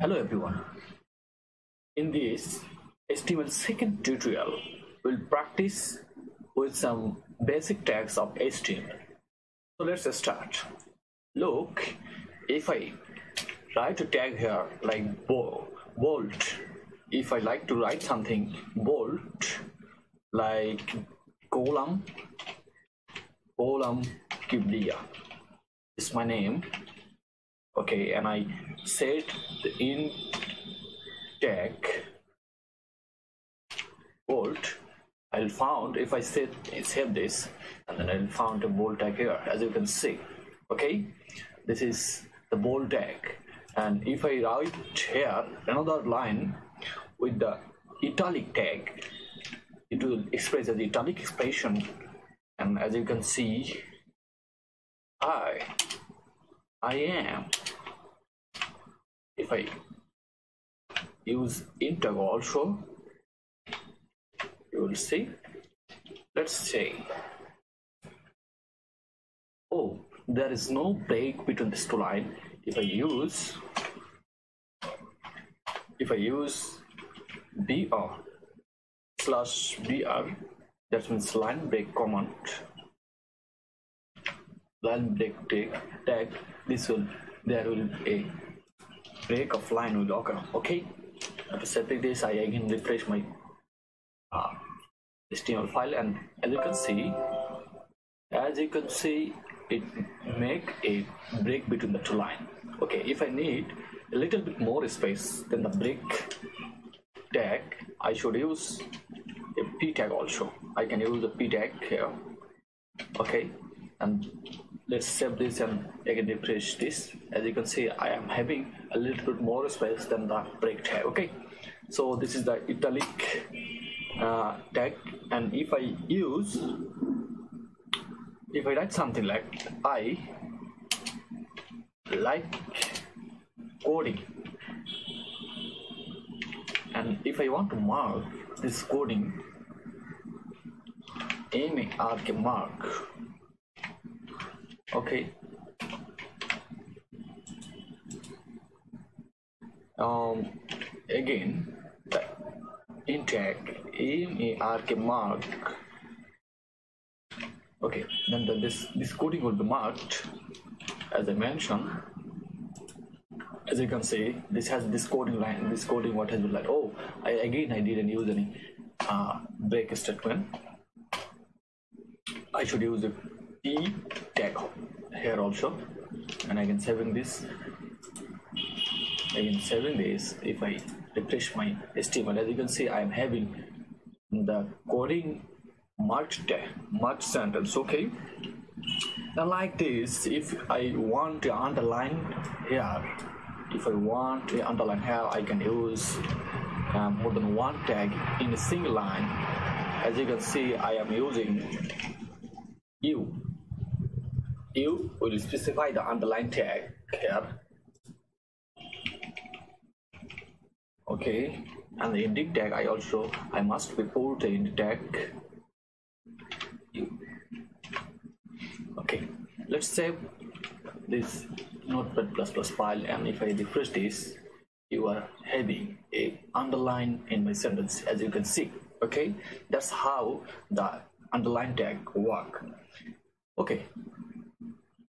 Hello everyone. In this HTML second tutorial, we'll practice with some basic tags of HTML. So let's start. Look, if I write a tag here like bold, if I like to write something bold like column, Golam Kibria is my name okay and I set the int tag bold I'll found if I set save this and then I'll found a bold tag here as you can see okay? This is the bold tag and if I write here another line with the italic tag it will express as italic expression. And as you can see I I am. If I use integ also you will see. Let's say oh there is no break between these two lines. If I use if I use br slash br that means line break command line break tag, tag. This will there will a break of line will occur okay? After setting this I again refresh my uh, HTML file and as you can see as you can see it make a break between the two line. Okay if I need a little bit more space than the break tag I should use a p tag also. I can use the p tag here okay? And let's save this and again refresh this as you can see I am having a little bit more space than the break tag okay? So this is the italic uh, tag. And if I use if I write something like I like coding. And if I want to mark this coding M-A-R-K mark okay. Um again the intag mark mark okay then the, this this coding will be marked as i mentioned. As you can see this has this coding line this coding what has been like. Oh i again i didn't use any uh, break statement. I should use a p tag here also and I can saving this. Again saving this if I refresh my HTML as you can see I am having the coding marked tag, marked sentence okay? Now like this if I want to underline here if I want to underline here I can use um, more than one tag in a single line. As you can see I am using you you will specify the underline tag here okay and the index tag i also i must report the index tag. Okay let's save this notepad plus plus file and if i refresh this you are having a underline in my sentence as you can see. Okay that's how the underline tag work. Okay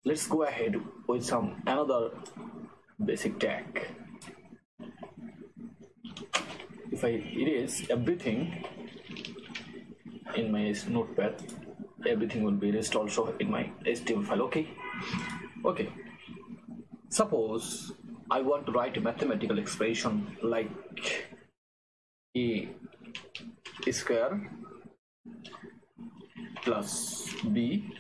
let's go ahead with some another basic tag if I erase everything in my notepad everything will be erased also in my HTML file okay? Okay. Suppose I want to write a mathematical expression like a square plus b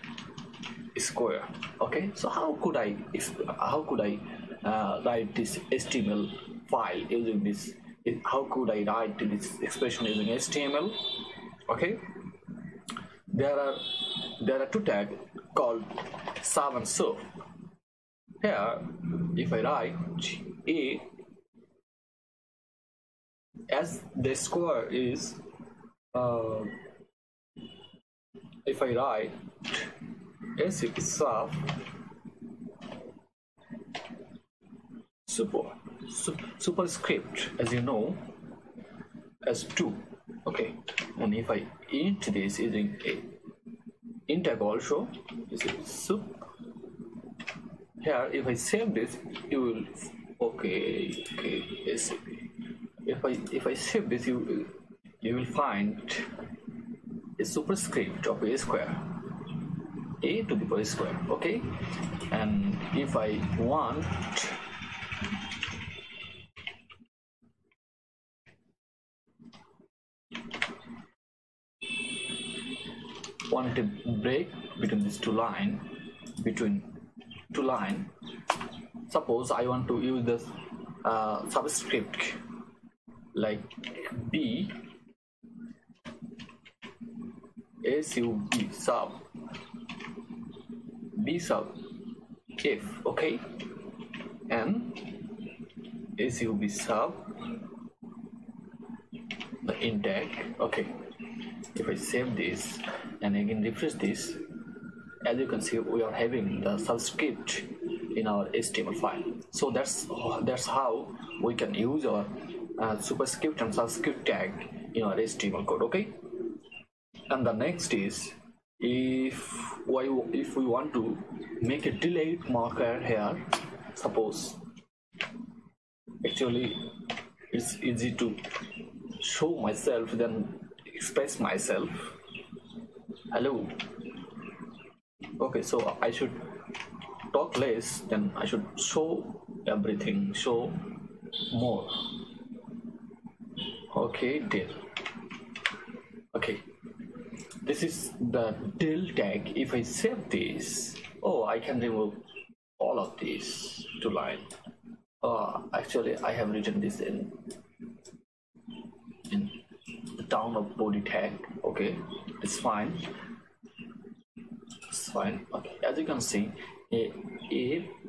square. Okay? So how could i if how could i uh, write this html file using this how could i write this expression using html okay? There are there are two tags called sub and so here if i write a as the square is uh, if i write S itself super superscript as you know as 2 okay? And if I int this using a int tag also this is sup here if I save this you will okay okay yes. If I if I save this you you will find a superscript of a square a to the power square okay? And if I want want to break between these two line between two line suppose I want to use this uh, subscript like B sub sub B sub if okay? And be sub the index okay? If I save this and again refresh this as you can see we are having the subscript in our HTML file. So that's that's how we can use our uh, superscript and subscript tag in our HTML code okay? And the next is if we, if we want to make a delayed marker here suppose actually it's easy to show myself than express myself. Hello? Okay so I should talk less then I should show everything show more. Okay deal this is the del tag if I save this oh I can remove all of these to line. Uh, actually I have written this in in the town of body tag okay it's fine. It's fine. Okay as you can see a,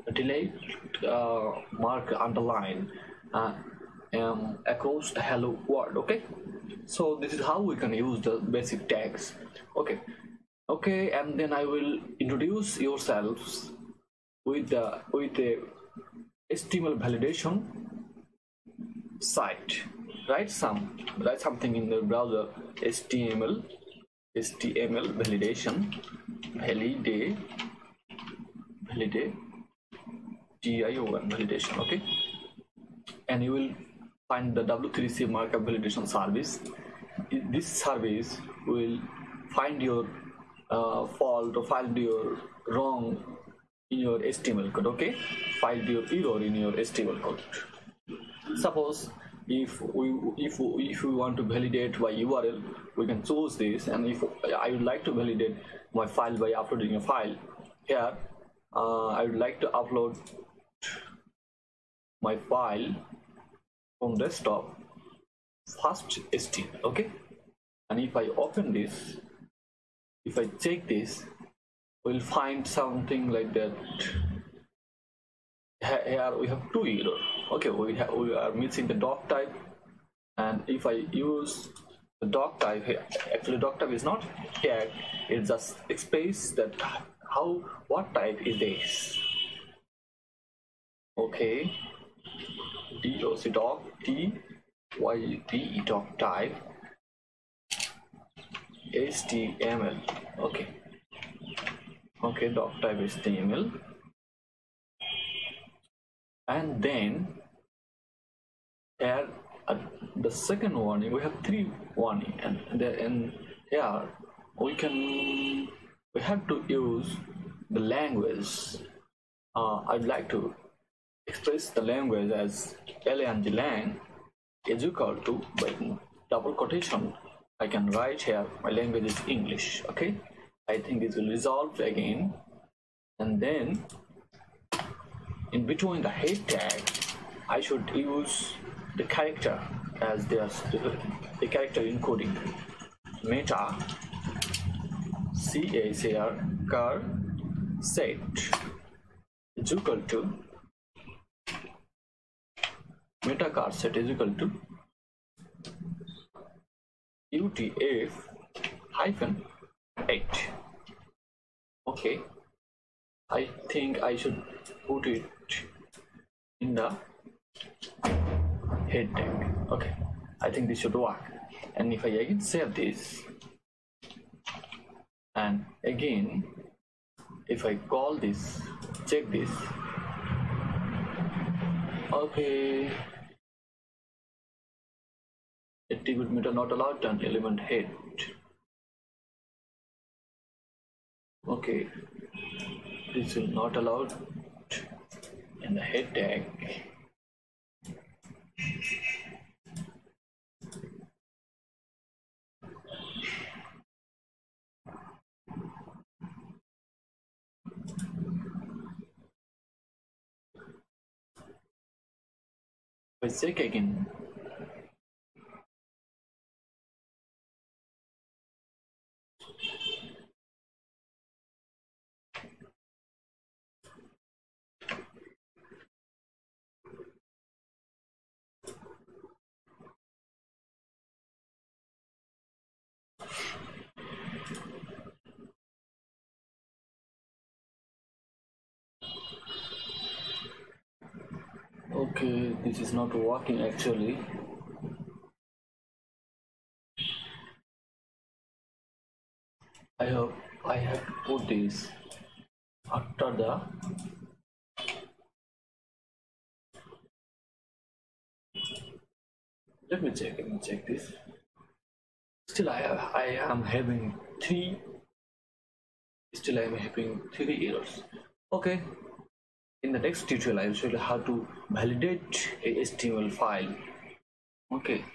a delayed uh, mark underline uh, um, across the hello world okay? So this is how we can use the basic tags okay. Okay and then i will introduce yourselves with the with the html validation site. Write some write something in the browser. Html html validation validate validate dion validation okay? And you will find the W3C markup validation service. This service will find your uh, fault or find your wrong in your HTML code, okay? Find your error in your HTML code. Suppose if we if if we want to validate by URL, we can choose this, and if I would like to validate my file by uploading a file, here uh, I would like to upload my file on desktop first HTML okay and if I open this if I check this we'll find something like that. Here we have two error. Okay we, have, we are missing the doc type. And if I use the doc type here actually doc type is not here. It just space that how what type is this? Okay. Doc doc t y d doc type html okay. Okay doc type is html and then here uh, the second warning. We have three warning. And then here we can we have to use the language. Uh, I'd like to express the language as lang is equal to by double quotation I can write here my language is English okay? I think this will resolve again. And then in between the head tag I should use the character as the, the character encoding. Meta car car set is equal to meta car set is equal to utf hyphen 8 okay. I think i should put it in the head tag. Okay. I think this should work. And if i again save this and again if i call this check this. Okay attribute meta not allowed and element head okay this will not allowed in the head tag Let's check again. Okay this is not working actually. I hope I have to put this after the let me check let me check this. Still I, have, I am having three still I am having three errors. Okay in the next tutorial I will show you how to validate a HTML file. Okay.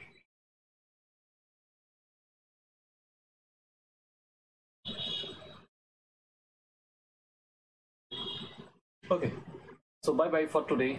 Okay. So bye bye for today